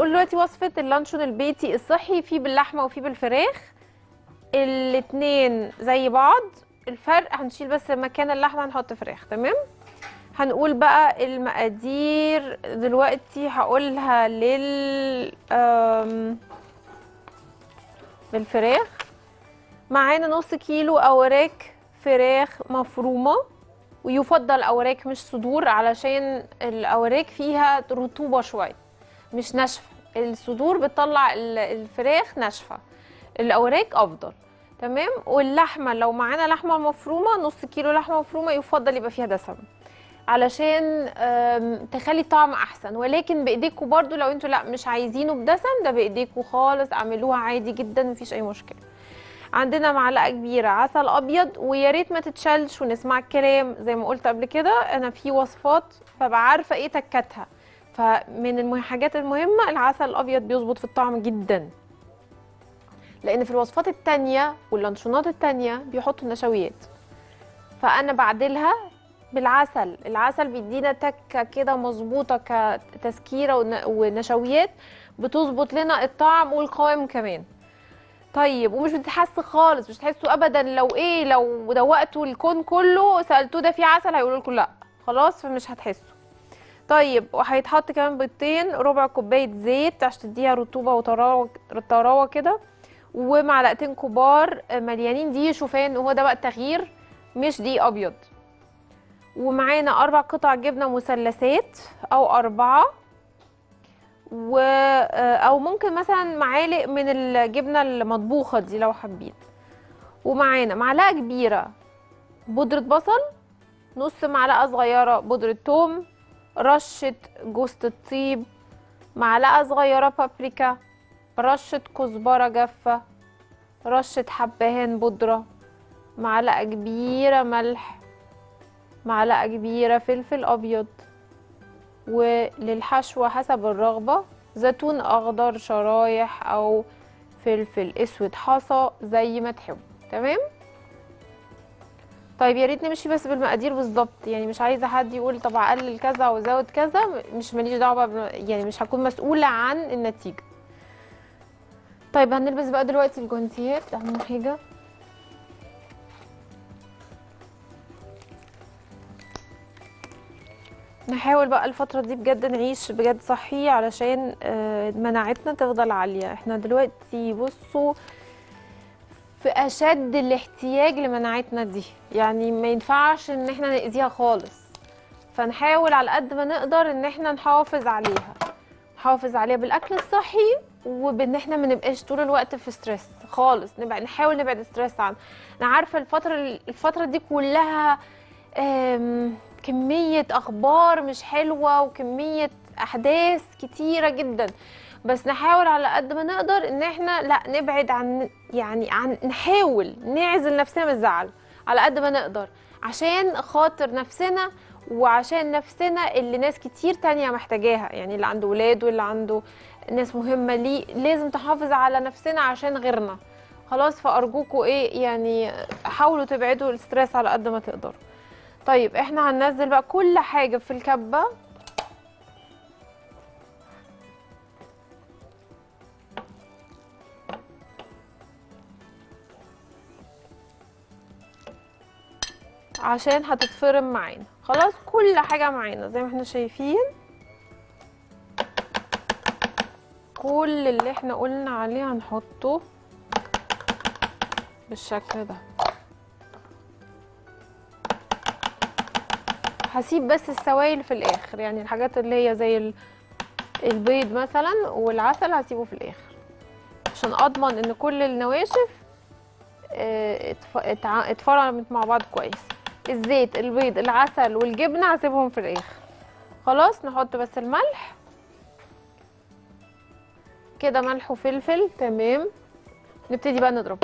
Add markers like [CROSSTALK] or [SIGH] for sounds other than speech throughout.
قول دلوقتي وصفة اللانشون البيتي الصحي فيه باللحمة وفيه بالفراخ. الاتنين زي بعض. الفرق هنشيل بس مكان اللحمة هنحط فراخ تمام؟ هنقول بقى المقادير. دلوقتي هقولها لل بالفراخ معانا نص كيلو أوراق فراخ مفرومة. ويفضل أوراق مش صدور علشان الأوراق فيها رطوبة شوية مش ناشفة. الصدور بتطلع ال- الفراخ ناشفة. الأوراق أفضل. تمام؟ واللحمة لو معانا لحمة مفرومة نص كيلو لحمة مفرومة يفضل يبقى فيها دسم. علشان تخلي الطعم أحسن. ولكن بإيديكوا برضو لو أنتوا لأ مش عايزينه بدسم ده بإيديكوا خالص. اعملوها عادي جدا مفيش أي مشكلة. عندنا معلقة كبيرة عسل أبيض ويا ريت ما تتشالش ونسمع الكلام. زي ما قلت قبل كده أنا في وصفات ببقى عارفة إيه تكاتها. فمن الحاجات المهمة العسل الأبيض بيظبط في الطعم جدا. لأن في الوصفات التانية واللانشونات التانية بيحطوا نشويات فأنا بعدلها بالعسل. العسل بيدينا تكة كده مظبوطة كتسكيره ون- ونشويات بتظبط لنا الطعم والقوام كمان. طيب ومش بتحس خالص مش تحسوا ابدا. لو إيه لو دوقتوا الكون كله سألتوه ده فيه عسل هيقولوا لكم لأ. خلاص فمش هتحسوا طيب وهيتحط كمان بيضتين ربع كوباية زيت عشان تديها رطوبة وطراوه طراوه كده ومعلقتين كبار مليانين. دي شوفان وهو ده بقى التغيير مش دي أبيض. ومعانا أربع قطع جبنة مثلثات أو أربعة. و أو ممكن مثلا معالق من الجبنة المطبوخة دي لو حبيت. ومعانا معلقة كبيرة بودرة بصل نص معلقة صغيرة بودرة ثوم رشة جوز الطيب معلقة صغيرة بابريكا رشة كزبرة جافة رشة حبهان بودرة معلقة كبيرة ملح معلقة كبيرة فلفل أبيض وللحشوة حسب الرغبة زيتون أخضر شرايح أو فلفل أسود حصى زي ما تحبوا تمام؟ طيب يا ريت نمشي بس بالمقادير بالظبط. يعني مش عايزة حد يقول طب أقلل كذا وأزود كذا مش ماليش دعوة يعني مش هكون مسؤولة عن النتيجة. طيب هنلبس بقى دلوقتي الجوانتيات أهم حاجة. نحاول بقى الفترة دي بجد نعيش بجد صحي علشان آه، مناعتنا تفضل عالية. إحنا دلوقتي بصوا في أشد الاحتياج لمناعتنا دي. يعني ما ينفعش إن إحنا نأذيها خالص. فنحاول على قد ما نقدر إن إحنا نحافظ عليها. نحافظ عليها بالأكل الصحي وبإن إحنا ما نبقاش طول الوقت في stress خالص. نبقى نحاول نبعد stress عنه أنا عارفة الفترة الفترة دي كلها آم، كمية أخبار مش حلوة وكمية أحداث كتيرة جدا. بس نحاول على قد ما نقدر إن إحنا لا نبعد عن يعني عن نحاول نعزل نفسنا من الزعل على قد ما نقدر عشان خاطر نفسنا وعشان نفسنا اللي ناس كتير تانية محتاجاها يعني اللي عنده ولاد واللي عنده ناس مهمة ليه لازم تحافظ على نفسنا عشان غيرنا. خلاص فأرجوكوا إيه يعني حاولوا تبعدوا الستريس على قد ما تقدروا. طيب إحنا هننزل بقى كل حاجة في الكبة. عشان هتتفرم معانا. خلاص؟ كل حاجة معانا زي ما إحنا شايفين. كل اللي إحنا قلنا عليه هنحطه بالشكل ده. هسيب بس السوائل في الآخر يعني الحاجات اللي هي زي ال- البيض مثلا والعسل هسيبه في الآخر. عشان أضمن إن كل النواشف آه، اتفرمت مع بعض كويس. الزيت البيض العسل والجبنة هسيبهم في الآخر. خلاص نحط بس الملح. كده ملح وفلفل تمام. نبتدي بقى نضرب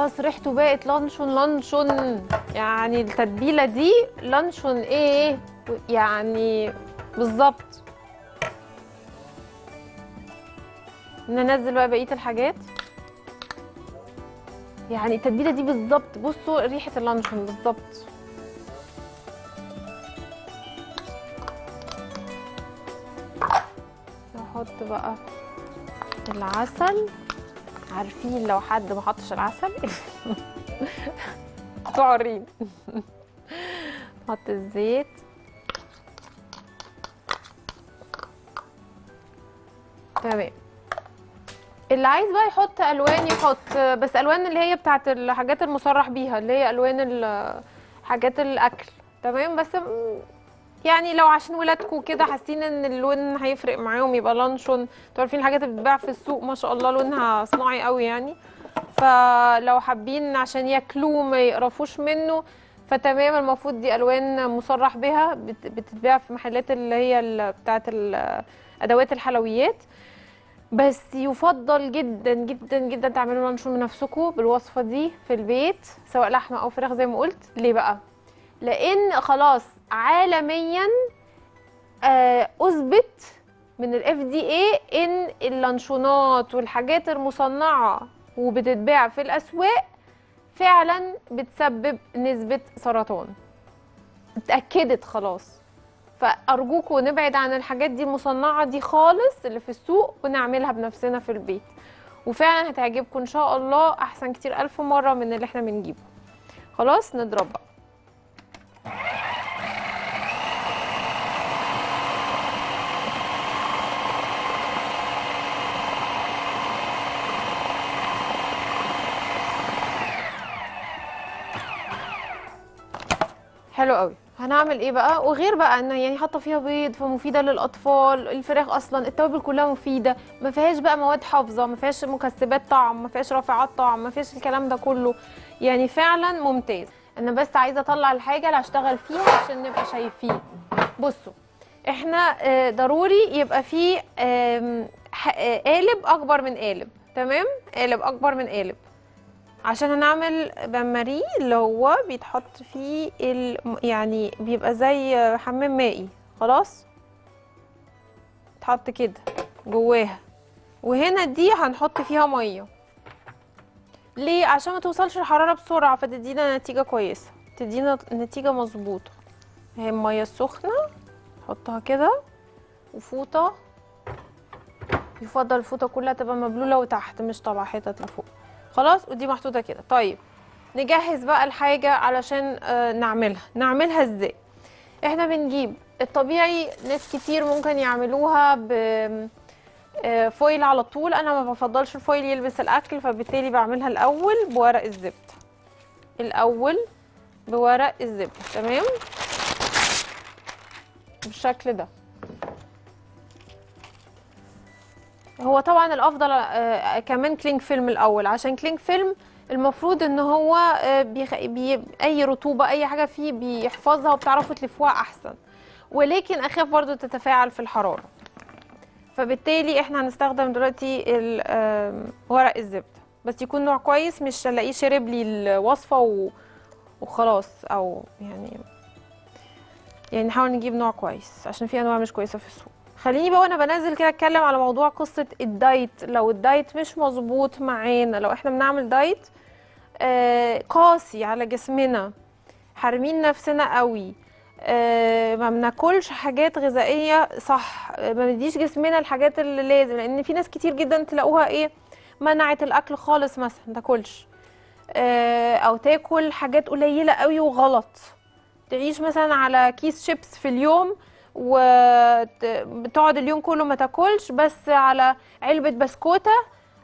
خلاص ريحته بقت لانشون لانشون. يعني التتبيلة دي لانشون إيه؟ يعني بالظبط. ننزل بقى بقية الحاجات. يعني التتبيلة دي بالظبط بصوا ريحة اللانشون بالظبط. نحط بقى العسل. عارفين لو حد ما حطش العسل؟ [LAUGHS] عارفين نحط الزيت. تمام. اللي عايز بقى يحط ألوان يحط بس ألوان اللي هي بتاعت الحاجات المصرح بيها اللي هي ألوان ال- حاجات الأكل. تمام؟ بس يعني لو عشان ولادكم كده حاسين إن اللون هيفرق معاهم يبقى لانشون. أنتوا عارفين الحاجات اللي بتتباع في السوق ما شاء الله لونها صناعي قوي يعني. فلو حابين عشان ياكلوه ما يقرفوش منه فتمام المفروض دي ألوان مصرح بها بت- بتتباع في محلات اللي هي ال- أدوات الحلويات. بس يفضل جدا جدا جدا تعملوا لانشون بنفسكم بالوصفة دي في البيت سواء لحمة أو فراخ زي ما قلت. ليه بقى؟ لأن خلاص عالميا آه، اثبت من الاف دي اي ان اللانشونات والحاجات المصنعة وبتتباع في الأسواق فعلا بتسبب نسبة سرطان. اتأكدت خلاص. فارجوكوا نبعد عن الحاجات دي المصنعة دي خالص اللي في السوق ونعملها بنفسنا في البيت. وفعلا هتعجبكم إن شاء الله أحسن كتير ألف مرة من اللي إحنا بنجيبه. خلاص نضرب بقى. حلو قوي. هنعمل إيه بقى؟ وغير بقى إن يعني حاطه فيها بيض فمفيدة للأطفال الفراخ أصلا التوابل كلها مفيدة. ما فيهاش بقى مواد حافظة ما فيهاش مكسبات طعم ما فيهاش رافعات طعم ما فيهاش الكلام ده كله. يعني فعلا ممتاز. أنا بس عايزة أطلع الحاجة اللي هشتغل فيها عشان نبقى شايفين. بصوا إحنا آه، ضروري يبقى فيه آه، قالب أكبر من قالب. تمام؟ قالب أكبر من قالب. عشان هنعمل بماري اللي هو بيتحط فيه ال... يعني بيبقى زي حمام مائي. خلاص؟ تحط كده جواها. وهنا دي هنحط فيها مية. ليه؟ عشان ما توصلش الحرارة بسرعة فتدينا نتيجة كويسة. تدينا نتيجة مظبوطة. اهي المية السخنة نحطها كده وفوطة. يفضل الفوطة كلها تبقى مبلولة وتحت مش طالعه حتت لفوق. خلاص؟ ودي محطوطة كده. طيب نجهز بقى الحاجة علشان آه، نعملها. نعملها إزاي؟ إحنا بنجيب الطبيعي ناس كتير ممكن يعملوها ب آه، فويل على طول. أنا ما بفضلش الفويل يلبس الأكل فبالتالي بعملها الأول بورق الزبدة. الأول بورق الزبدة تمام؟ بالشكل ده. هو طبعا الأفضل آه، كمان cling film الأول. عشان cling film المفروض إن هو آه، بيخ... بي... أي رطوبة أي حاجة فيه بيحفظها وبتعرفوا تلفوها أحسن. ولكن أخاف برضو تتفاعل في الحرارة. فبالتالي إحنا هنستخدم دلوقتي ورق الزبدة. بس يكون نوع كويس مش الاقيه شرب لي الوصفة و... وخلاص. أو يعني يعني نحاول نجيب نوع كويس عشان في أنواع مش كويسة في السوق. خليني بقى وأنا بنزل كده اتكلم على موضوع قصة ال diet. لو ال diet مش مظبوط معانا لو إحنا بنعمل diet آه قاسي على جسمنا حارمين نفسنا قوي آه ما بناكلش حاجات غذائية صح آه، ما نديش جسمنا الحاجات اللي لازم لأن في ناس كتير جدا تلاقوها إيه منعت الأكل خالص مثلا ما تاكلش. أو تاكل حاجات قليلة قوي وغلط. تعيش مثلا على كيس شيبس في اليوم وبتقعد اليوم كله ما تاكلش بس على علبة بسكوتة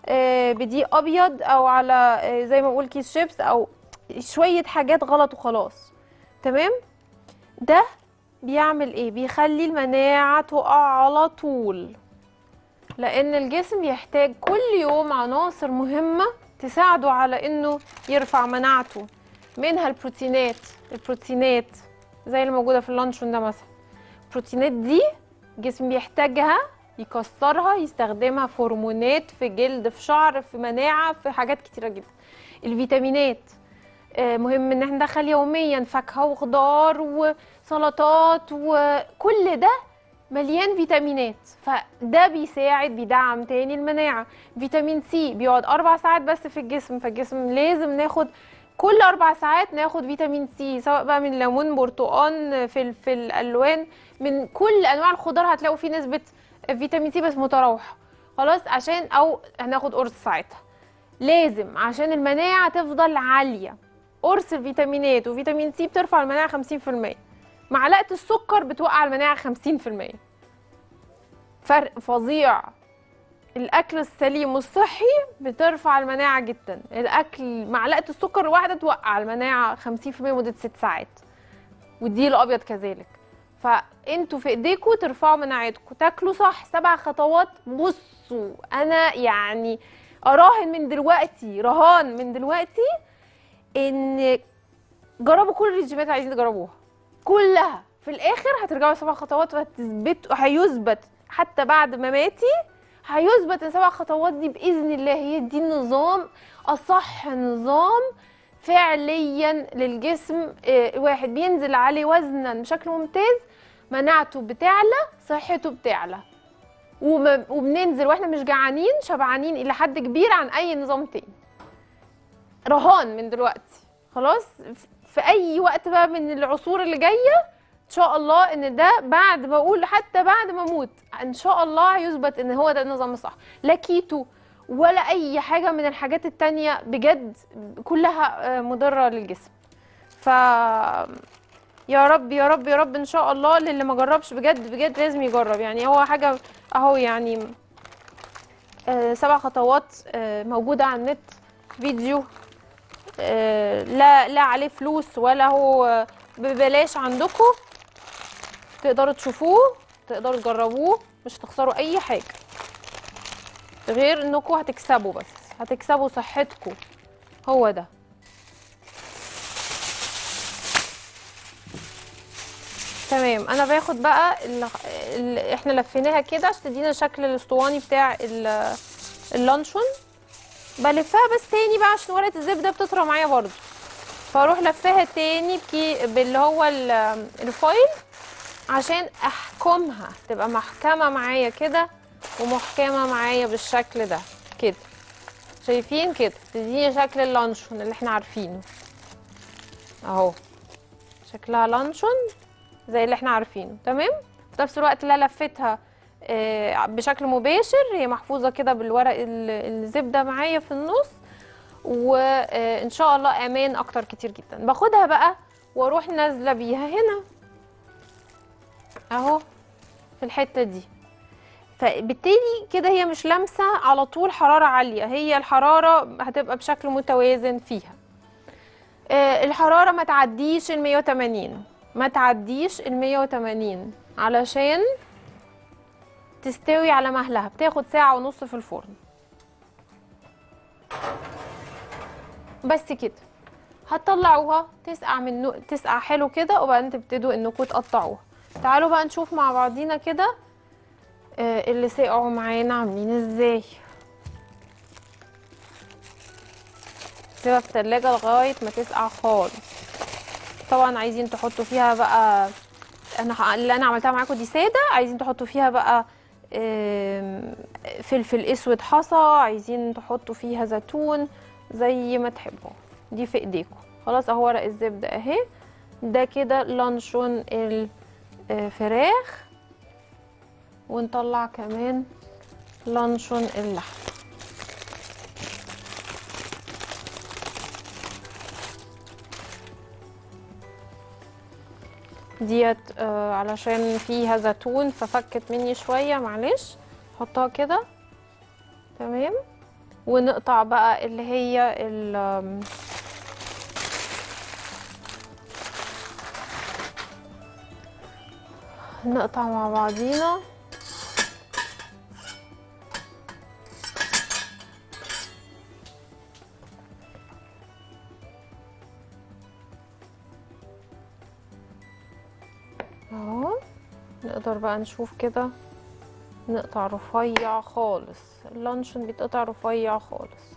آه، بدقيق أبيض أو على آه، زي ما أقول كيس شيبس أو شوية حاجات غلط وخلاص. تمام؟ ده بيعمل إيه؟ بيخلي المناعة تقع على طول. لأن الجسم يحتاج كل يوم عناصر مهمة تساعده على إنه يرفع مناعته منها البروتينات البروتينات زي اللي موجودة في اللانشون ده مثلا. البروتينات دي الجسم بيحتاجها يكسرها يستخدمها في هرمونات في جلد في شعر في مناعة في حاجات كتيرة جدا. الفيتامينات آه، مهم إن إحنا ندخل يوميا فاكهة وخضار وسلطات وكل ده مليان فيتامينات. فده بيساعد بيدعم تاني المناعة. فيتامين C بيقعد أربع ساعات بس في الجسم فالجسم لازم ناخد كل أربع ساعات ناخد فيتامين C سواء بقى من ليمون برتقان فلفل ألوان من كل أنواع الخضار هتلاقوا فيه نسبة فيتامين C بس متراوحة. خلاص عشان أو هناخد قرص ساعتها. لازم عشان المناعة تفضل عالية. قرص الفيتامينات وفيتامين C بترفع المناعة 50% معلقة السكر بتوقع المناعة 50% فرق فظيع. الأكل السليم والصحي بترفع المناعة جدا. الأكل معلقة السكر الواحدة توقع المناعة 50% مده 6 ساعات. والديل الأبيض كذلك. فأنتوا في ايديكم ترفعوا مناعتكم تاكلوا صح سبع خطوات. بصوا أنا يعني أراهن من دلوقتي رهان من دلوقتي إن جربوا كل الريجيمات عايزين تجربوها. كلها. في الآخر هترجعوا سبع خطوات وهتثبتوا هيثبت حتى بعد ما ماتي هيثبت إن سبع خطوات دي بإذن الله هي دي النظام أصح نظام فعليا للجسم آه، واحد بينزل عليه وزنا بشكل ممتاز مناعته بتعلى صحته بتعلى. وبننزل وإحنا مش جعانين شبعانين إلى حد كبير عن أي نظام تاني. رهان من دلوقتي خلاص؟ في أي وقت بقى من العصور اللي جاية إن شاء الله إن ده بعد ما أقول حتى بعد ما أموت إن شاء الله هيثبت إن هو ده النظام الصح. لا كيتو ولا أي حاجة من الحاجات التانية بجد كلها آه، مضرة للجسم. ف يا رب يا رب يا رب إن شاء الله للي ما جربش بجد بجد لازم يجرب. يعني هو حاجة أهو يعني آه، سبع خطوات آه، موجودة على النت فيديو لا لا عليه فلوس ولا هو ببلاش عندكم. تقدروا تشوفوه تقدروا تجربوه مش هتخسروا أي حاجة. غير انكم هتكسبوا بس هتكسبوا صحتكم هو ده. تمام. أنا باخد بقى ال... ال... إحنا لفيناها كده عشان تدينا الشكل الأسطواني بتاع ال... اللانشون. بلفها بس تاني بقى عشان ورقة الزبده بتطرى معايا برضو فأروح لفاها تاني باللي هو ال- الفويل عشان أحكمها تبقى محكمة معايا كده ومحكمة معايا بالشكل ده. كده. شايفين كده؟ تديني شكل اللانشون اللي إحنا عارفينه. أهو. شكلها لانشون زي اللي إحنا عارفينه. تمام؟ في نفس الوقت لا لفتها آه، بشكل مباشر. هي محفوظة كده بالورق ال- الزبدة معايا في النص. وان شاء الله أمان أكتر كتير جدا. باخدها بقى وأروح نازلة بيها هنا. اهو في الحتة دي. فبالتالي كده هي مش لامسه على طول حرارة عالية هي الحرارة هتبقى بشكل متوازن فيها. آه، الحرارة ما تعديش ال 180 ما تعديش ال 180 علشان تستوي على مهلها بتاخد ساعة ونص في الفرن. بس كده. هتطلعوها تسقع منه تسقع حلو كده وبعدين تبتدوا انكم تقطعوها. تعالوا بقى نشوف مع بعضينا كده آه، اللي سقعوا معانا عاملين إزاي. سيبها في التلاجة لغاية ما تسقع خالص. طبعا عايزين تحطوا فيها بقى أنا اللي أنا عملتها معاكم دي سادة عايزين تحطوا فيها بقى فلفل أسود حصى عايزين تحطوا فيها زيتون زي ما تحبوا. دي في إيديكم. خلاص أهو ورق الزبدة أهي. ده كده لانشون الفراخ ونطلع كمان لانشون اللحم. ديت آه، علشان فيها زيتون ففكت مني شوية معلش. حطها كده. تمام. ونقطع بقى اللي هي نقطع مع بعضينا. اهو نقدر بقى نشوف كده. نقطع رفيع خالص. اللانشون بيتقطع رفيع خالص.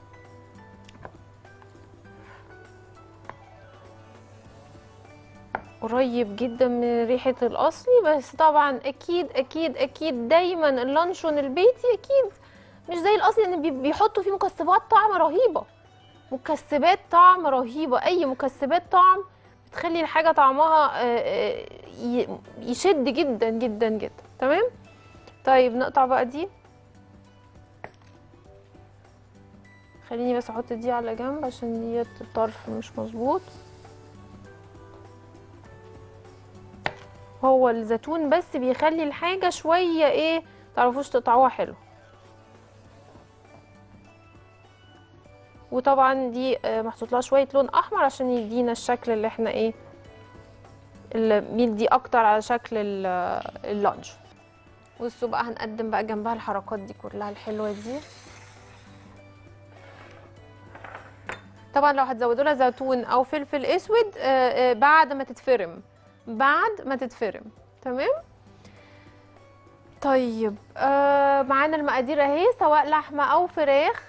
قريب جدا من ريحة الأصلي بس طبعا أكيد أكيد أكيد دايما اللانشون البيتي أكيد مش زي الأصلي إن بي- بيحطوا فيه مكسبات طعم رهيبة. مكسبات طعم رهيبة. أي مكسبات طعم بتخلي الحاجة طعمها آه، آه، يشد جدا جدا جدا. تمام؟ طيب نقطع بقى دي. خليني بس أحط دي على جنب عشان ديت الطرف مش مظبوط. هو الزيتون بس بيخلي الحاجة شوية إيه تعرفوش تقطعوها حلو. وطبعا دي آه، محطوط لها شوية لون أحمر عشان يدينا الشكل اللي إحنا إيه اللي بيدي أكتر على شكل ال- اللانش. بصوا بقى هنقدم بقى جنبها الحركات دي كلها الحلوة دي. طبعا لو هتزودوا لها زيتون أو فلفل أسود آه، آه، بعد ما تتفرم. بعد ما تتفرم تمام؟ طيب آه معانا المقادير اهي سواء لحمة أو فراخ.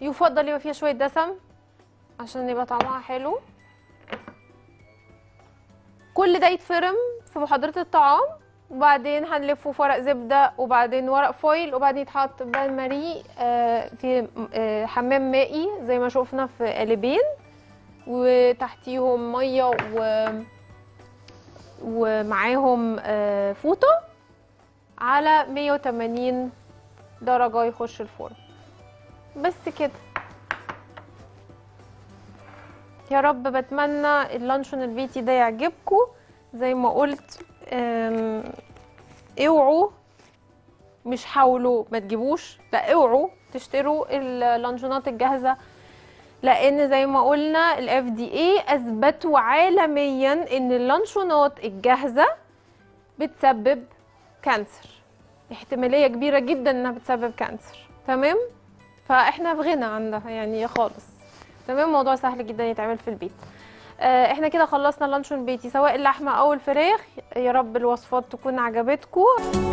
يفضل يبقى فيها شوية دسم عشان يبقى طعمها حلو. كل ده يتفرم في محاضرة الطعام وبعدين هنلفه في ورق زبدة وبعدين ورق فويل وبعدين يتحط بان ماري آه، في آه، حمام مائي زي ما شفنا في قالبين وتحتيهم مية و ومعاهم آه، فوطة على 180 درجة يخش الفرن. بس كده. يا رب بتمنى اللانشون البيتي ده يعجبكم. زي ما قلت اوعوا مش حاولوا ما تجيبوش. لا اوعوا تشتروا اللانشونات الجاهزة لأن زي ما قلنا ال FDA اثبتوا عالميا إن اللانشونات الجاهزة بتسبب cancer. احتمالية كبيرة جدا إنها بتسبب cancer. تمام؟ فإحنا في غنى عنها يعني خالص. تمام؟ موضوع سهل جدا يتعمل في البيت. آه، إحنا كده خلصنا اللانشون بيتي. سواء اللحمة أو الفراخ يا رب الوصفات تكون عجبتكم